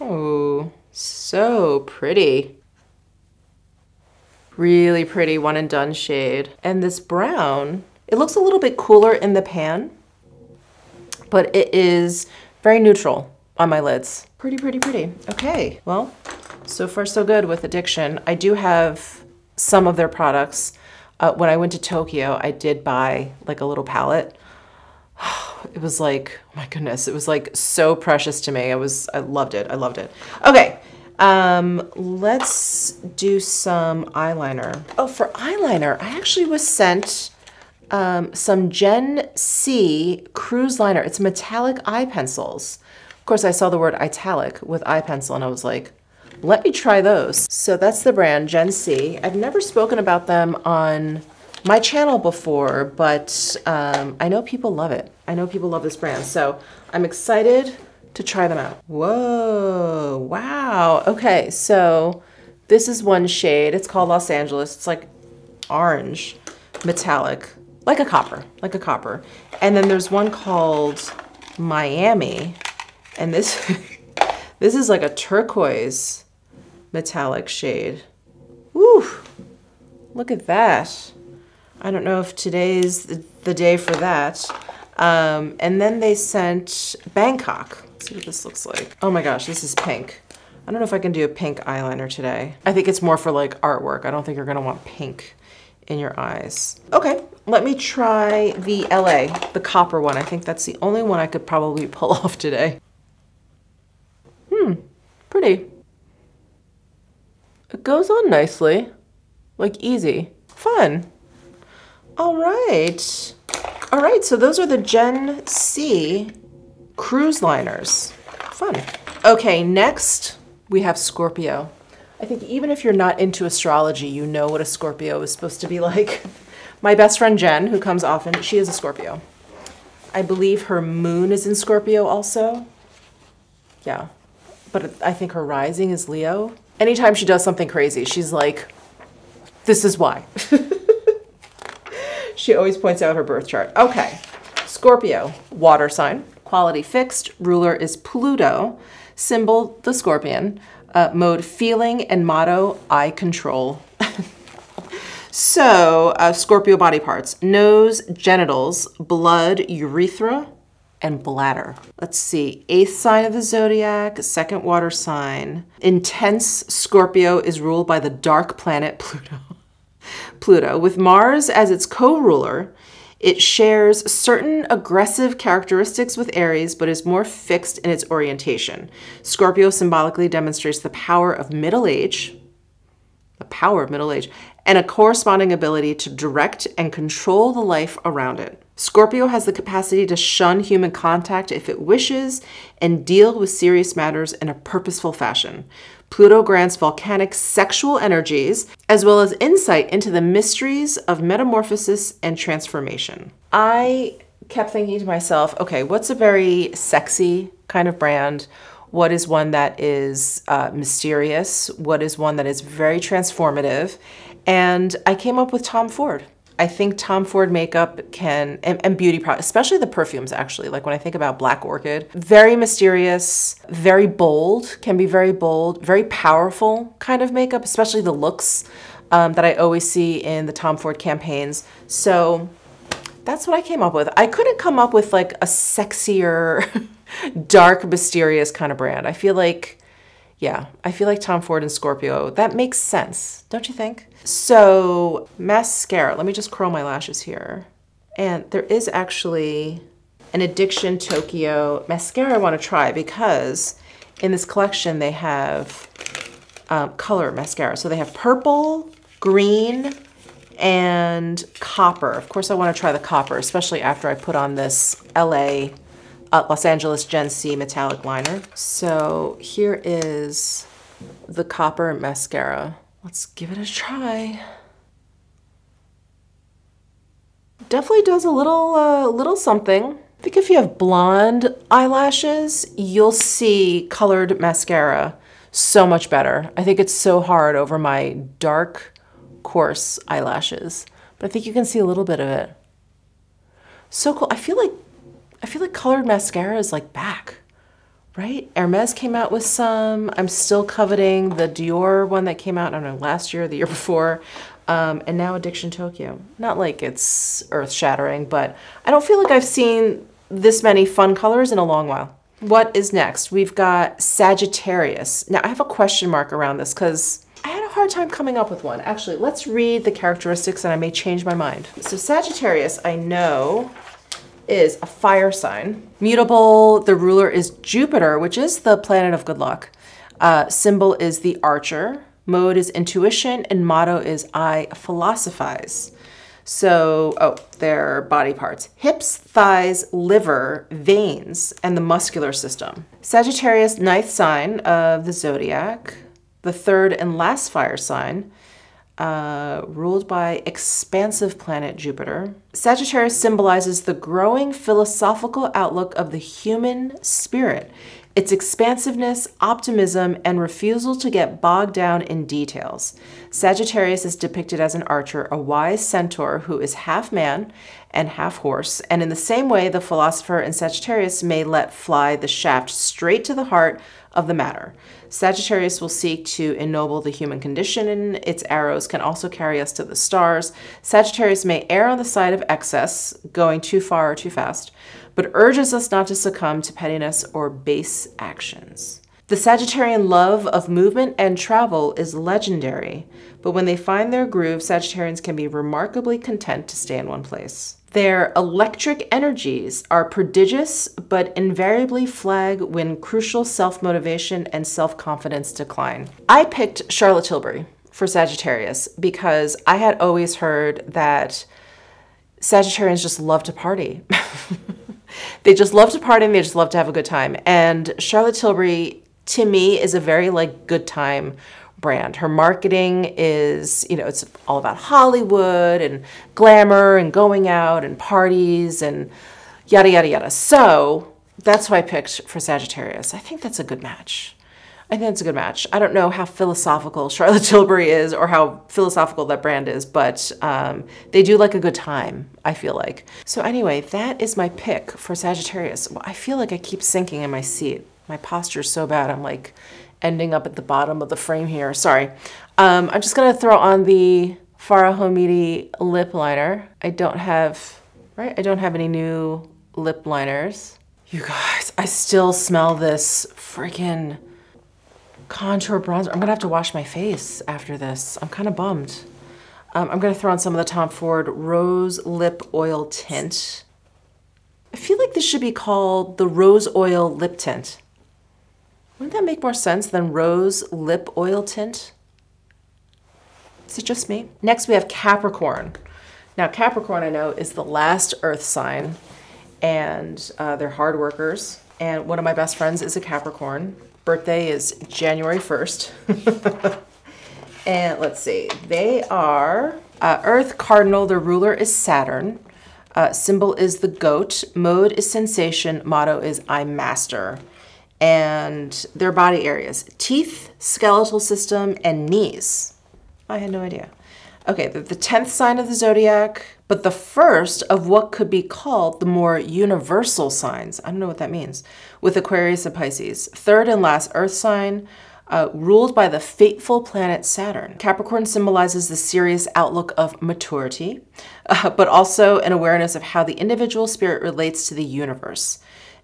Oh, so pretty. Really pretty one and done shade. And this brown, it looks a little bit cooler in the pan, but it is very neutral on my lids. Pretty, pretty, pretty. Okay, well, so far so good with Addiction. I do have some of their products. Uh, when I went to Tokyo, I did buy like a little palette it was like, oh my goodness, it was like so precious to me. I was, I loved it. I loved it. Okay. Um, let's do some eyeliner. Oh, for eyeliner, I actually was sent um, some Gen See cruise liner. It's metallic eye pencils. Of course, I saw the word italic with eye pencil and I was like, let me try those. So that's the brand Gen See. I've never spoken about them on my channel before, but um, I know people love it. I know people love this brand, so I'm excited to try them out. Whoa, wow. Okay, so this is one shade. It's called Los Angeles. It's like orange, metallic, like a copper, like a copper. And then there's one called Miami, and this, this is like a turquoise metallic shade. Woo, look at that. I don't know if today's the day for that. Um, and then they sent Bangkok. Let's see what this looks like. Oh my gosh, this is pink. I don't know if I can do a pink eyeliner today. I think it's more for like artwork. I don't think you're gonna want pink in your eyes. Okay, let me try the LA, the copper one. I think that's the only one I could probably pull off today. Hmm, pretty. It goes on nicely, like easy, fun. All right. All right, so those are the Gen See cruise liners. Fun. Okay, next we have Scorpio. I think even if you're not into astrology, you know what a Scorpio is supposed to be like. My best friend Jen, who comes often, she is a Scorpio. I believe her moon is in Scorpio also. Yeah. But I think her rising is Leo. Anytime she does something crazy, she's like, this is why. she always points out her birth chart. Okay. Scorpio, water sign, quality fixed, ruler is Pluto, symbol the scorpion, uh, mode feeling, and motto I control. so, uh, Scorpio body parts nose, genitals, blood, urethra, and bladder. Let's see, eighth sign of the zodiac, second water sign. Intense Scorpio is ruled by the dark planet Pluto. Pluto, with Mars as its co ruler, it shares certain aggressive characteristics with Aries, but is more fixed in its orientation. Scorpio symbolically demonstrates the power of middle age, the power of middle age, and a corresponding ability to direct and control the life around it. Scorpio has the capacity to shun human contact if it wishes and deal with serious matters in a purposeful fashion. Pluto grants volcanic sexual energies as well as insight into the mysteries of metamorphosis and transformation. I kept thinking to myself, okay, what's a very sexy kind of brand? What is one that is uh, mysterious? What is one that is very transformative? And I came up with Tom Ford. I think Tom Ford makeup can, and, and, beauty products, especially the perfumes actually, like when I think about Black Orchid, very mysterious, very bold, can be very bold, very powerful kind of makeup, especially the looks um, that I always see in the Tom Ford campaigns. So that's what I came up with. I couldn't come up with like a sexier, dark, mysterious kind of brand. I feel like, yeah, I feel like Tom Ford and Scorpio, that makes sense, don't you think? So mascara, let me just curl my lashes here. And there is actually an Addiction Tokyo mascara I want to try because in this collection they have um, color mascara. So they have purple, green, and copper. Of course I want to try the copper, especially after I put on this LA, uh, Los Angeles Gen See metallic liner. So here is the copper mascara. Let's give it a try. Definitely does a little, uh, little something. I think if you have blonde eyelashes, you'll see colored mascara so much better. I think it's so hard over my dark, coarse eyelashes, but I think you can see a little bit of it. So cool. I feel like, I feel like colored mascara is like back right? Hermes came out with some. I'm still coveting the Dior one that came out, I don't know, last year the year before. Um, and now Addiction Tokyo. Not like it's earth shattering, but I don't feel like I've seen this many fun colors in a long while. What is next? We've got Sagittarius. Now I have a question mark around this because I had a hard time coming up with one. Actually, let's read the characteristics and I may change my mind. So Sagittarius, I know is a fire sign. Mutable, the ruler is Jupiter, which is the planet of good luck. Uh, symbol is the archer. Mode is intuition, and motto is I philosophize. So, oh, their body parts hips, thighs, liver, veins, and the muscular system. Sagittarius, ninth sign of the zodiac, the third and last fire sign uh, ruled by expansive planet Jupiter. Sagittarius symbolizes the growing philosophical outlook of the human spirit, its expansiveness, optimism, and refusal to get bogged down in details. Sagittarius is depicted as an archer, a wise centaur who is half man and half horse, and in the same way, the philosopher in Sagittarius may let fly the shaft straight to the heart of the matter. Sagittarius will seek to ennoble the human condition, and its arrows can also carry us to the stars. Sagittarius may err on the side of excess, going too far or too fast, but urges us not to succumb to pettiness or base actions. The Sagittarian love of movement and travel is legendary, but when they find their groove, Sagittarians can be remarkably content to stay in one place. Their electric energies are prodigious, but invariably flag when crucial self motivation and self confidence decline. I picked Charlotte Tilbury for Sagittarius because I had always heard that Sagittarians just love to party. they just love to party and they just love to have a good time. And Charlotte Tilbury, to me, is a very like good time brand. Her marketing is, you know, it's all about Hollywood and glamour and going out and parties and yada, yada, yada. So that's why I picked for Sagittarius. I think that's a good match. I think it's a good match. I don't know how philosophical Charlotte Tilbury is or how philosophical that brand is, but um, they do like a good time, I feel like. So, anyway, that is my pick for Sagittarius. I feel like I keep sinking in my seat. My posture is so bad. I'm like ending up at the bottom of the frame here. Sorry. Um, I'm just going to throw on the Fara Homidi lip liner. I don't have, right? I don't have any new lip liners. You guys, I still smell this freaking contour bronzer. I'm gonna have to wash my face after this. I'm kind of bummed. Um, I'm gonna throw on some of the Tom Ford Rose Lip Oil Tint. I feel like this should be called the Rose Oil Lip Tint. Wouldn't that make more sense than Rose Lip Oil Tint? Is it just me? Next we have Capricorn. Now Capricorn I know is the last earth sign and uh, they're hard workers. And one of my best friends is a Capricorn birthday is January 1st. and let's see, they are uh, Earth Cardinal, the ruler is Saturn. Uh, symbol is the goat. Mode is sensation. Motto is I'm master. And their body areas teeth, skeletal system, and knees. I had no idea. Okay, the, the 10th sign of the zodiac, but the first of what could be called the more universal signs. I don't know what that means. With Aquarius and Pisces. Third and last earth sign, uh, ruled by the fateful planet Saturn. Capricorn symbolizes the serious outlook of maturity, uh, but also an awareness of how the individual spirit relates to the universe.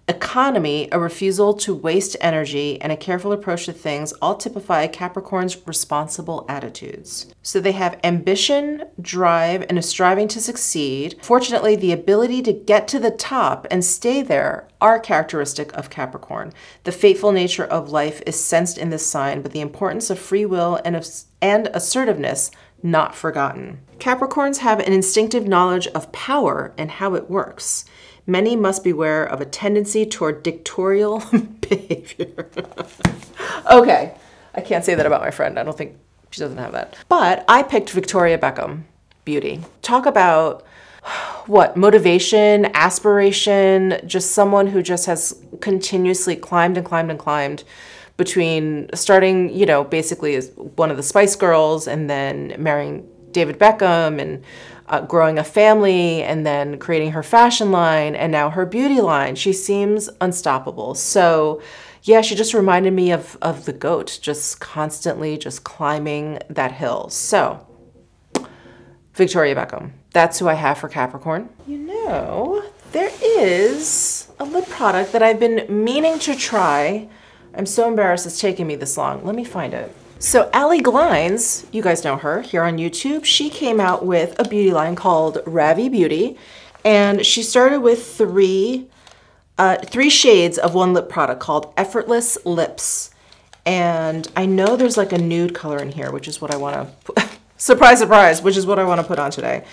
Economy, a refusal to waste energy, and a careful approach to things all typify Capricorn's responsible attitudes. So they have ambition, drive, and a striving to succeed. Fortunately, the ability to get to the top and stay there are characteristic of Capricorn. The fateful nature of life is sensed in this sign, but the importance of free will and, and assertiveness not forgotten. Capricorns have an instinctive knowledge of power and how it works many must beware of a tendency toward dictatorial behavior. okay, I can't say that about my friend. I don't think she doesn't have that. But I picked Victoria Beckham, beauty. Talk about what motivation, aspiration, just someone who just has continuously climbed and climbed and climbed between starting, you know, basically as one of the Spice Girls and then marrying David Beckham and uh, growing a family and then creating her fashion line and now her beauty line. She seems unstoppable. So, yeah, she just reminded me of, of the goat, just constantly just climbing that hill. So, Victoria Beckham. That's who I have for Capricorn. You know, there is a lip product that I've been meaning to try. I'm so embarrassed it's taking me this long. Let me find it. So Allie Glines, you guys know her here on YouTube, she came out with a beauty line called Ravi Beauty, and she started with three, uh, three shades of one lip product called Effortless Lips. And I know there's like a nude color in here, which is what I want to, surprise, surprise, which is what I want to put on today.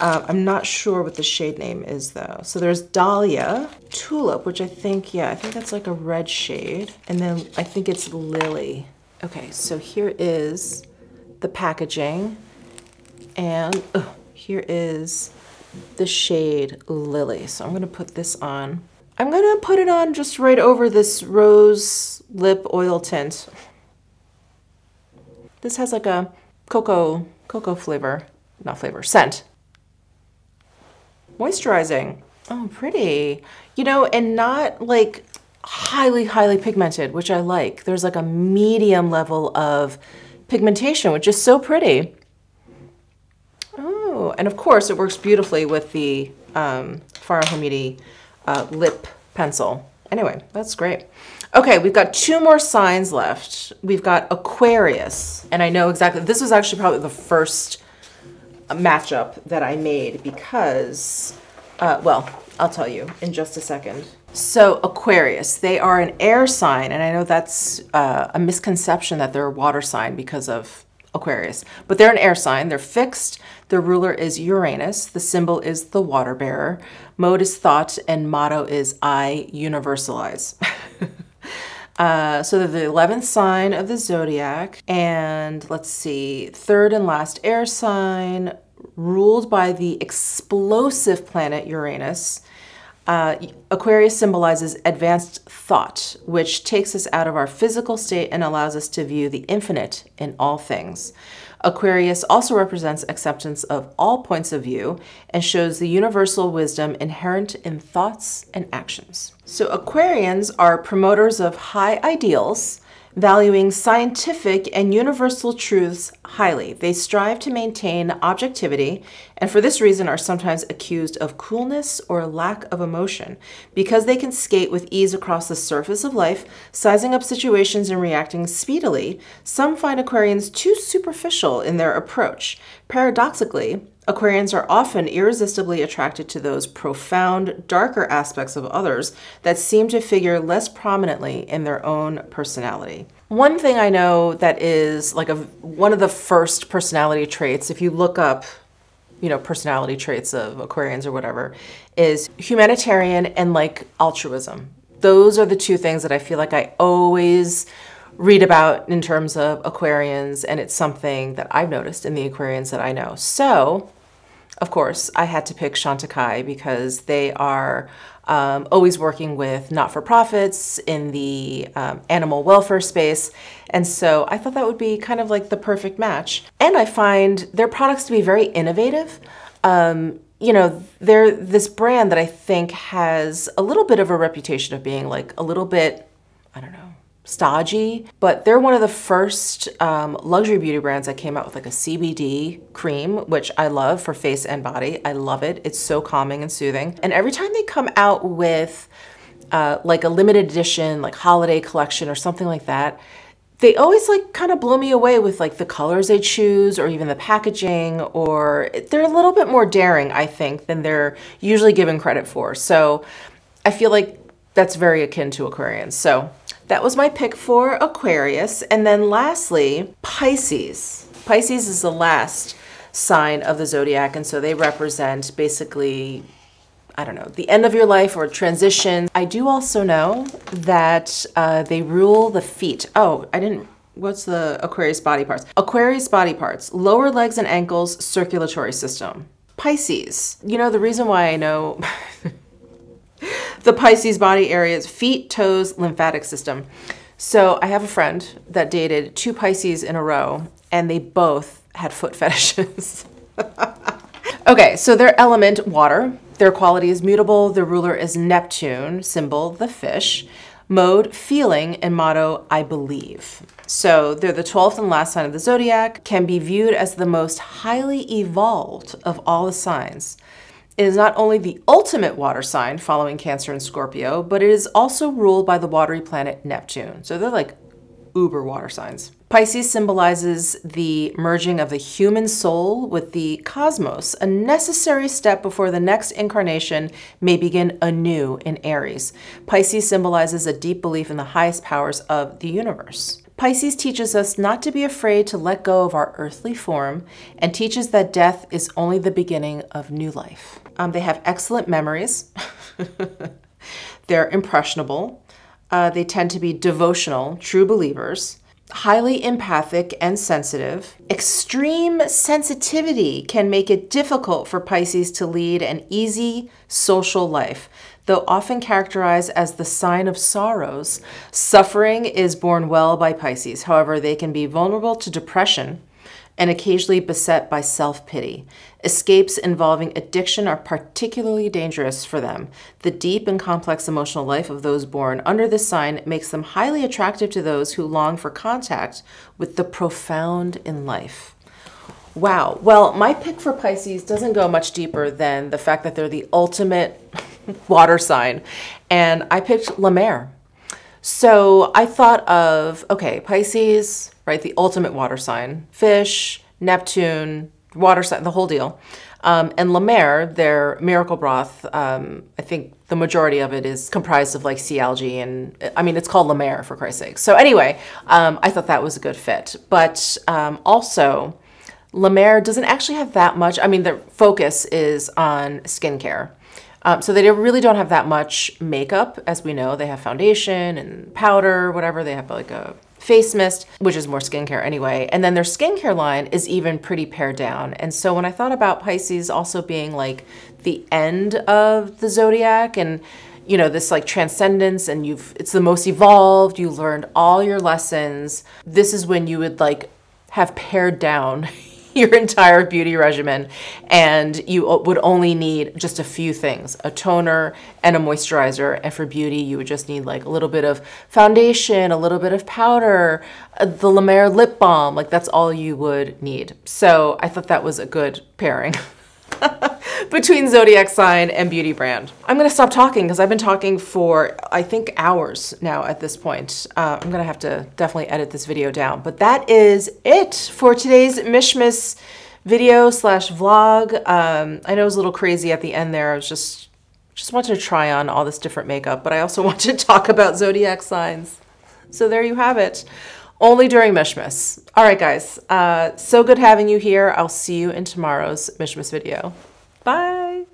Uh, I'm not sure what the shade name is though. So there's Dahlia, Tulip, which I think, yeah, I think that's like a red shade. And then I think it's Lily. Okay, so here is the packaging and oh, here is the shade Lily. So I'm gonna put this on. I'm gonna put it on just right over this rose lip oil tint. This has like a cocoa, cocoa flavor, not flavor, scent. Moisturizing. Oh, pretty. You know, and not like highly, highly pigmented, which I like. There's like a medium level of pigmentation, which is so pretty. Oh, and of course it works beautifully with the um, Fara Homidi uh, lip pencil. Anyway, that's great. Okay, we've got two more signs left. We've got Aquarius, and I know exactly, this was actually probably the first matchup that I made because, uh, well, I'll tell you in just a second. So, Aquarius, they are an air sign, and I know that's uh, a misconception that they're a water sign because of Aquarius, but they're an air sign. They're fixed. Their ruler is Uranus. The symbol is the water bearer. Mode is thought, and motto is I universalize. uh, so they're the 11th sign of the zodiac, and let's see, third and last air sign, ruled by the explosive planet Uranus. Uh, Aquarius symbolizes advanced thought, which takes us out of our physical state and allows us to view the infinite in all things. Aquarius also represents acceptance of all points of view and shows the universal wisdom inherent in thoughts and actions. So, Aquarians are promoters of high ideals valuing scientific and universal truths highly. They strive to maintain objectivity and for this reason are sometimes accused of coolness or lack of emotion. Because they can skate with ease across the surface of life, sizing up situations and reacting speedily, some find Aquarians too superficial in their approach. Paradoxically, Aquarians are often irresistibly attracted to those profound, darker aspects of others that seem to figure less prominently in their own personality. One thing I know that is like a one of the first personality traits, if you look up, you know, personality traits of Aquarians or whatever, is humanitarian and like altruism. Those are the two things that I feel like I always read about in terms of Aquarians, and it's something that I've noticed in the Aquarians that I know. So, of course, I had to pick Chantecaille because they are um, always working with not for profits in the um, animal welfare space. And so I thought that would be kind of like the perfect match. And I find their products to be very innovative. Um, you know, they're this brand that I think has a little bit of a reputation of being like a little bit, I don't know, stodgy, but they're one of the first um, luxury beauty brands that came out with like a CBD cream, which I love for face and body. I love it. It's so calming and soothing. And every time they come out with uh, like a limited edition, like holiday collection or something like that, they always like kind of blow me away with like the colors they choose or even the packaging or they're a little bit more daring i think than they're usually given credit for so i feel like that's very akin to aquarians so that was my pick for Aquarius. And then lastly, Pisces. Pisces is the last sign of the zodiac, and so they represent basically I don't know, the end of your life or transition. I do also know that uh, they rule the feet. Oh, I didn't. What's the Aquarius body parts? Aquarius body parts, lower legs and ankles, circulatory system. Pisces. You know, the reason why I know the Pisces body areas feet, toes, lymphatic system. So I have a friend that dated two Pisces in a row, and they both had foot fetishes. okay, so their element, water. Their quality is mutable. Their ruler is Neptune, symbol, the fish. Mode, feeling, and motto, I believe. So they're the 12th and last sign of the zodiac, can be viewed as the most highly evolved of all the signs. It is not only the ultimate water sign following Cancer and Scorpio, but it is also ruled by the watery planet Neptune. So they're like uber water signs. Pisces symbolizes the merging of the human soul with the cosmos, a necessary step before the next incarnation may begin anew in Aries. Pisces symbolizes a deep belief in the highest powers of the universe. Pisces teaches us not to be afraid to let go of our earthly form and teaches that death is only the beginning of new life. Um, they have excellent memories. They're impressionable. Uh, they tend to be devotional, true believers, highly empathic and sensitive. Extreme sensitivity can make it difficult for Pisces to lead an easy social life. Though often characterized as the sign of sorrows, suffering is borne well by Pisces. However, they can be vulnerable to depression and occasionally beset by self pity. Escapes involving addiction are particularly dangerous for them. The deep and complex emotional life of those born under this sign makes them highly attractive to those who long for contact with the profound in life. Wow. Well, my pick for Pisces doesn't go much deeper than the fact that they're the ultimate water sign. And I picked La Mer. So I thought of, okay, Pisces, right, the ultimate water sign, fish, Neptune, water sign, the whole deal. Um, and La Mer, their miracle broth, um, I think the majority of it is comprised of like sea algae, and I mean, it's called La Mer for Christ's sake. So, anyway, um, I thought that was a good fit. But um, also, La Mer doesn't actually have that much. I mean, their focus is on skincare. Um, so they really don't have that much makeup, as we know. They have foundation and powder, whatever. They have like a face mist, which is more skincare anyway. And then their skincare line is even pretty pared down. And so when I thought about Pisces also being like the end of the zodiac and you know this like transcendence and you've it's the most evolved you learned all your lessons this is when you would like have pared down your entire beauty regimen and you would only need just a few things a toner and a moisturizer and for beauty you would just need like a little bit of foundation a little bit of powder uh, the La Mer lip balm like that's all you would need. So i thought that was a good pairing between zodiac sign and beauty brand. I'm gonna stop talking because I've been talking for I think hours now at this point. Uh, I'm gonna have to definitely edit this video down, but that is it for today's Mishmas video slash vlog. Um, I know it was a little crazy at the end there. I was just just wanted to try on all this different makeup, but I also want to talk about zodiac signs. So there you have it only during Mishmas. All right, guys. Uh, so good having you here. I'll see you in tomorrow's Mishmas video. Bye.